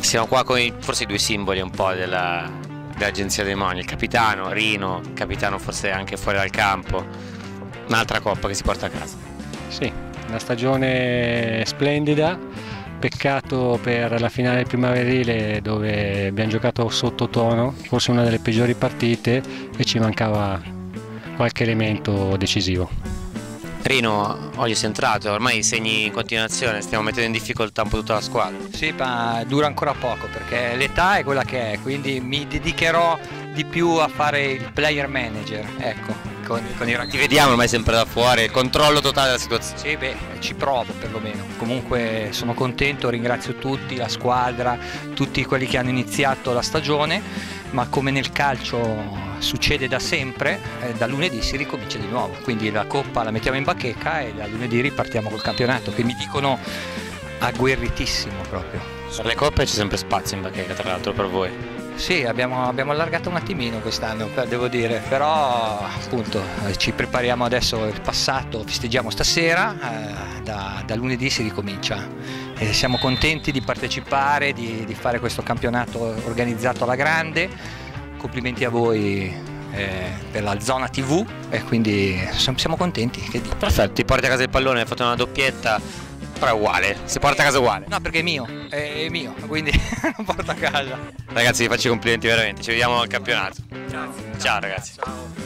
Siamo qua con i, forse i due simboli un po' della, dell'agenzia dei Moni, il capitano Rino, capitano forse anche fuori dal campo, un'altra coppa che si porta a casa. Sì, una stagione splendida, peccato per la finale primaverile dove abbiamo giocato sottotono, forse una delle peggiori partite e ci mancava qualche elemento decisivo. Rino, oggi sei entrato, ormai segni in continuazione, stiamo mettendo in difficoltà un po' tutta la squadra. Sì, ma dura ancora poco perché l'età è quella che è, quindi mi dedicherò di più a fare il player manager, ecco, con, con i ragazzi. Ti vediamo ormai sempre da fuori, il controllo totale della situazione. Sì, beh, ci provo perlomeno. Comunque sono contento, ringrazio tutti, la squadra, tutti quelli che hanno iniziato la stagione, ma come nel calcio succede da sempre, eh, da lunedì si ricomincia di nuovo, quindi la coppa la mettiamo in bacheca e da lunedì ripartiamo col campionato, che mi dicono agguerritissimo proprio. Per le coppe c'è sempre spazio in bacheca tra l'altro per voi. Sì, abbiamo, abbiamo, allargato un attimino quest'anno, devo dire, però appunto eh, ci prepariamo adesso il passato, festeggiamo stasera, eh, da, da, lunedì si ricomincia e siamo contenti di partecipare, di, di fare questo campionato organizzato alla grande complimenti a voi eh, per la zona TV e quindi siamo contenti. Perfetto, ti porti a casa il pallone, hai fatto una doppietta, però è uguale, si porta a casa uguale. No, perché è mio, è mio, quindi lo porto a casa. Ragazzi vi faccio i complimenti veramente, ci vediamo al campionato. Grazie. Ciao ragazzi. Ciao.